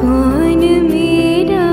क्यों मेरा